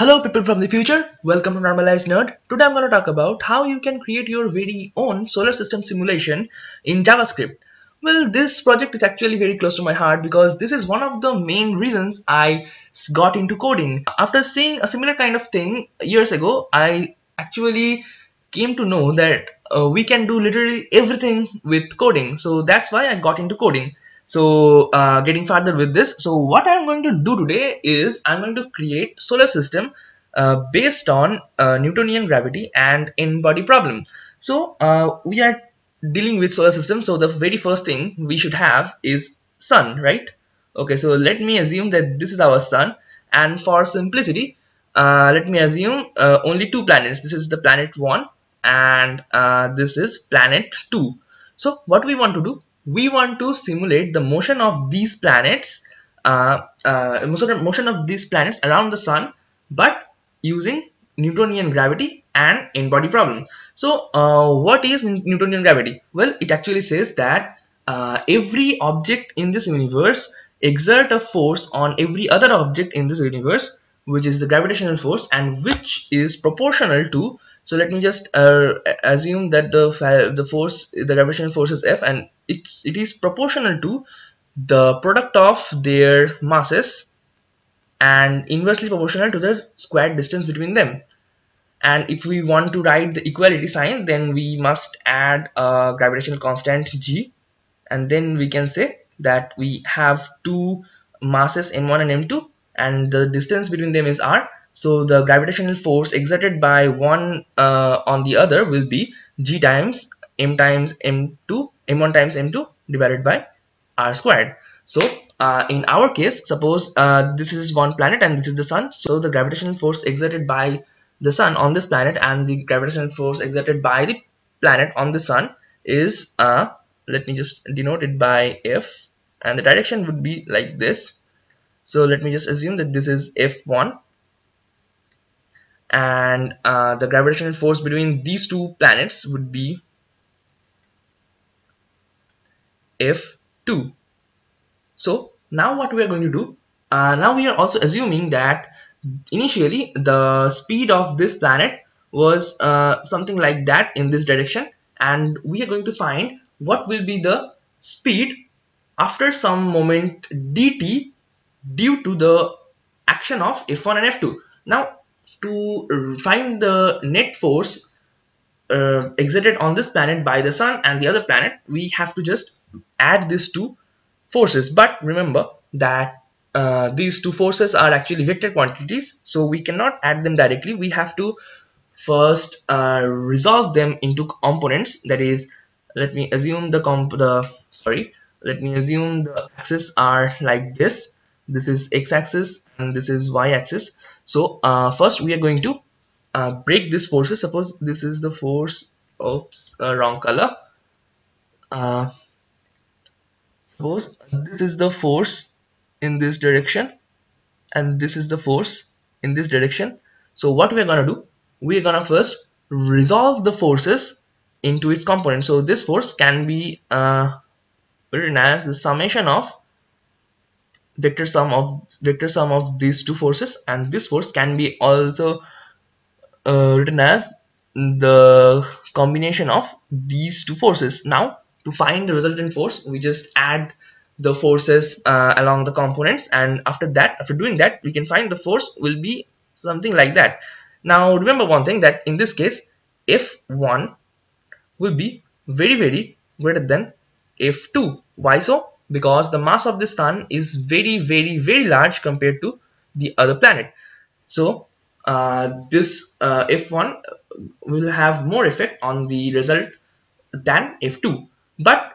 Hello people from the future, welcome to Normalized Nerd. Today I'm going to talk about how you can create your very own solar system simulation in JavaScript. Well, this project is actually very close to my heart because this is one of the main reasons I got into coding. After seeing a similar kind of thing years ago, I actually came to know that uh, we can do literally everything with coding. So that's why I got into coding. So uh, getting further with this, so what I'm going to do today is I'm going to create solar system uh, based on uh, Newtonian gravity and n-body problem. So uh, we are dealing with solar system. So the very first thing we should have is sun, right? Okay, so let me assume that this is our sun and for simplicity, uh, let me assume uh, only two planets. This is the planet 1 and this is planet 2. So what we want to do, we want to simulate the motion of these planets uh, uh, motion of these planets around the sun but using Newtonian gravity and n-body problem. So uh, what is Newtonian gravity? Well it actually says that uh, every object in this universe exert a force on every other object in this universe which is the gravitational force and which is proportional to so let me just uh, assume that the the force the gravitational force is F and it's it is proportional to the product of their masses and inversely proportional to the squared distance between them. And if we want to write the equality sign then we must add a gravitational constant g. And then we can say that we have two masses m1 and m2 and the distance between them is r so the gravitational force exerted by one uh, on the other will be g times m times m2 m1 times m2 divided by r squared. So uh, in our case suppose uh, this is one planet and this is the sun. So the gravitational force exerted by the sun on this planet and the gravitational force exerted by the planet on the sun is uh, let me just denote it by f. And the direction would be like this. So let me just assume that this is f1 and uh, the gravitational force between these two planets would be F2 so now what we are going to do uh, now we are also assuming that initially the speed of this planet was uh, something like that in this direction. And we are going to find what will be the speed after some moment dt due to the action of f1 and f2 now to find the net force uh, exerted on this planet by the sun and the other planet we have to just add these two forces. But remember that uh, these two forces are actually vector quantities so we cannot add them directly. We have to first uh, resolve them into components. That is let me assume the comp the sorry let me assume the axes are like this this is x-axis and this is y-axis. So uh, first we are going to uh, break this forces. Suppose this is the force oops uh, wrong color. Uh, suppose this is the force in this direction and this is the force in this direction. So what we're gonna do? We're gonna first resolve the forces into its components so this force can be uh, written as the summation of vector sum of vector sum of these two forces. And this force can be also uh, written as the combination of these two forces. Now to find the resultant force we just add the forces uh, along the components. And after that after doing that we can find the force will be something like that. Now remember one thing that in this case f1 will be very very greater than f2 why so because the mass of the sun is very very very large compared to the other planet. So uh, this uh, f1 will have more effect on the result than f2 but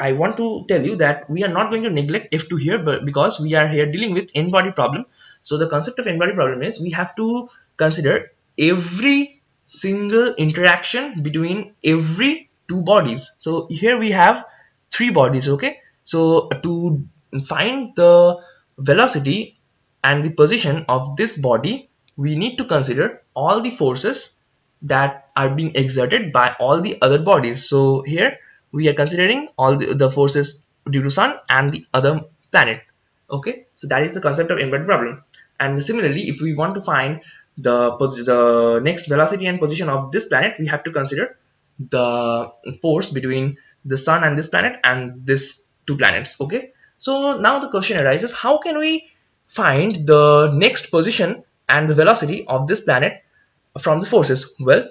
I want to tell you that we are not going to neglect f2 here but because we are here dealing with n-body problem. So the concept of n-body problem is we have to consider every single interaction between every two bodies. So here we have three bodies okay so to find the velocity and the position of this body, we need to consider all the forces that are being exerted by all the other bodies. So here we are considering all the, the forces due to sun and the other planet. Okay, so that is the concept of n-body problem. and similarly if we want to find the the next velocity and position of this planet we have to consider the force between the sun and this planet and this two planets okay? So now the question arises how can we find the next position and the velocity of this planet from the forces? Well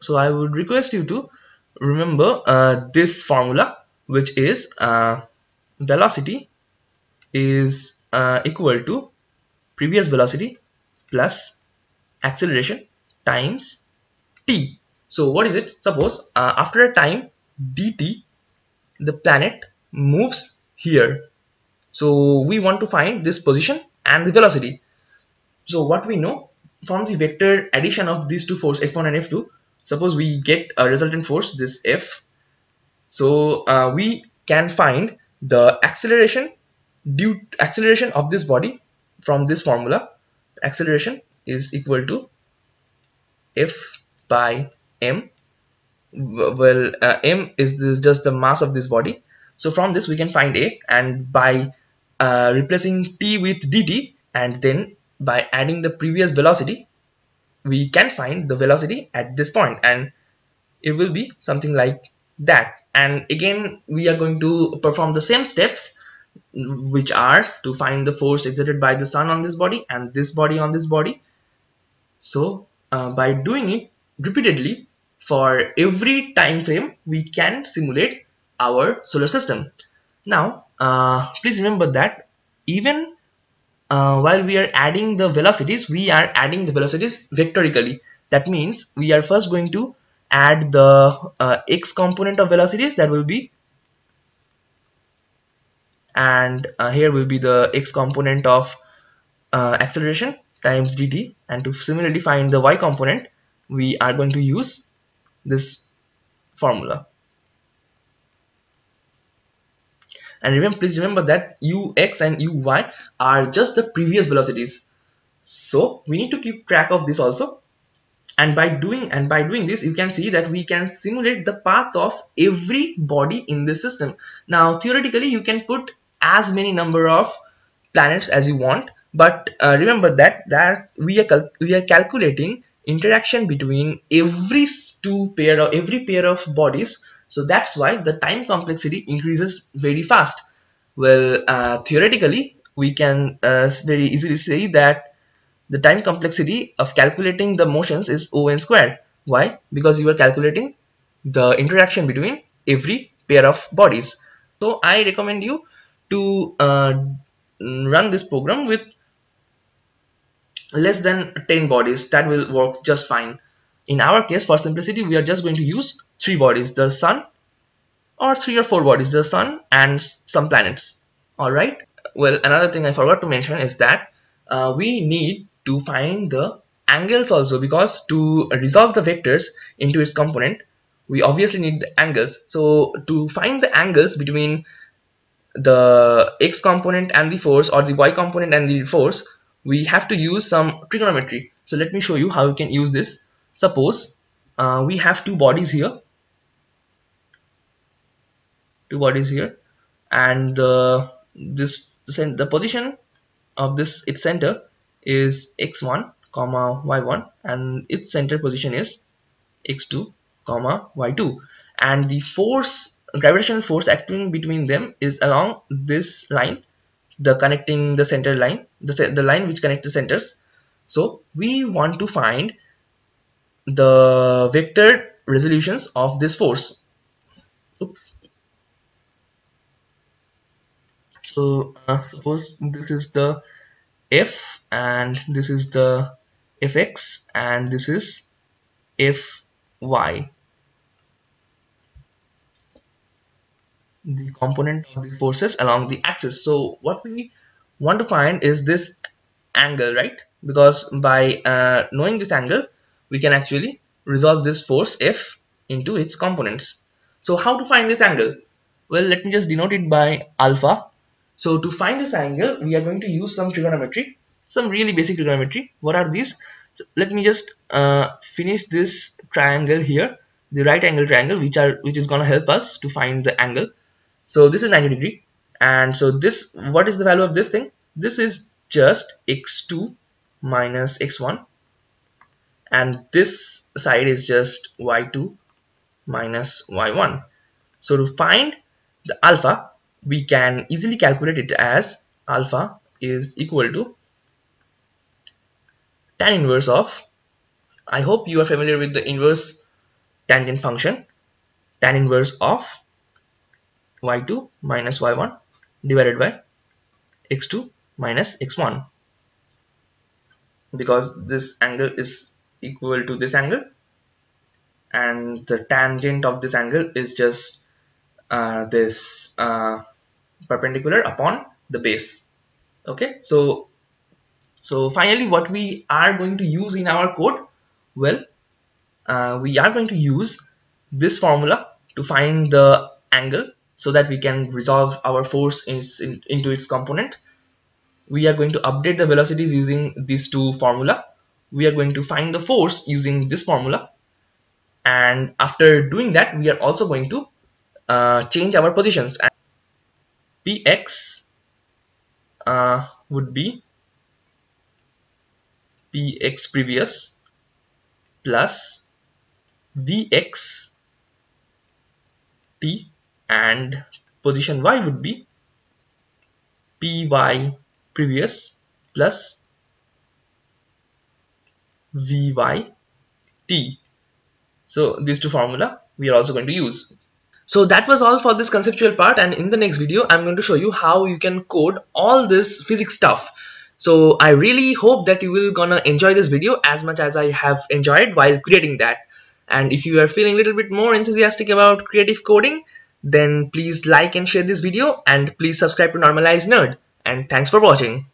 so I would request you to remember uh, this formula which is uh, velocity is uh, equal to previous velocity plus acceleration times t. So what is it? Suppose uh, after a time dt, the planet moves here. So we want to find this position and the velocity. So what we know from the vector addition of these two forces F1 and F2, suppose we get a resultant force, this F. So uh, we can find the acceleration due acceleration of this body from this formula. Acceleration is equal to F by m well uh, m is this just the mass of this body. So from this we can find a and by uh, replacing t with dt and then by adding the previous velocity we can find the velocity at this point and it will be something like that. And again we are going to perform the same steps which are to find the force exerted by the sun on this body and this body on this body. So uh, by doing it repeatedly for every time frame we can simulate our solar system. Now uh, please remember that even uh, while we are adding the velocities we are adding the velocities vectorically. That means we are first going to add the uh, x component of velocities that will be and uh, here will be the x component of uh, acceleration times dt. And to similarly find the y component we are going to use this formula. And remember please remember that ux and uy are just the previous velocities. So we need to keep track of this also. And by doing and by doing this you can see that we can simulate the path of every body in the system. Now theoretically you can put as many number of planets as you want. But uh, remember that that we are we are calculating interaction between every two pair of every pair of bodies. So that's why the time complexity increases very fast. Well uh, theoretically we can uh, very easily say that the time complexity of calculating the motions is O(n) squared. Why? Because you are calculating the interaction between every pair of bodies. So I recommend you to uh, run this program with less than 10 bodies that will work just fine. In our case for simplicity we are just going to use three bodies the sun or three or four bodies the sun and some planets. All right? Well another thing i forgot to mention is that uh, we need to find the angles also because to resolve the vectors into its component we obviously need the angles. So to find the angles between the x component and the force or the y component and the force we have to use some trigonometry. So let me show you how you can use this. Suppose uh, we have two bodies here. Two bodies here. And the this the position of this its center is x1 comma y1 and its center position is x2 comma y2 and the force gravitational force acting between them is along this line the connecting the center line the, the line which connect the centers. So we want to find the vector resolutions of this force. Oops. so uh, suppose this is the f and this is the fx and this is fy the component of the forces along the axis. So what we want to find is this angle right? Because by uh, knowing this angle we can actually resolve this force F into its components. So how to find this angle? Well let me just denote it by alpha. So to find this angle we are going to use some trigonometry some really basic trigonometry. What are these? So let me just uh, finish this triangle here the right angle triangle which are which is gonna help us to find the angle so this is 90 degree. And so this what is the value of this thing? This is just x2 minus x1 and this side is just y2 minus y1 so to find the alpha we can easily calculate it as alpha is equal to tan inverse of I hope you are familiar with the inverse tangent function tan inverse of y2 minus y1 divided by x2 minus x1 because this angle is equal to this angle and the tangent of this angle is just uh, this uh, perpendicular upon the base. Okay so so finally what we are going to use in our code well uh, we are going to use this formula to find the angle so that we can resolve our force in, in, into its component. We are going to update the velocities using these two formula. We are going to find the force using this formula. And after doing that we are also going to uh, change our positions. And px uh, would be px previous plus vx t and position y would be py previous plus vy t so these two formula we are also going to use so that was all for this conceptual part and in the next video I'm going to show you how you can code all this physics stuff. So I really hope that you will gonna enjoy this video as much as I have enjoyed while creating that. And if you are feeling a little bit more enthusiastic about creative coding, then please like and share this video and please subscribe to Normalized Nerd. And thanks for watching.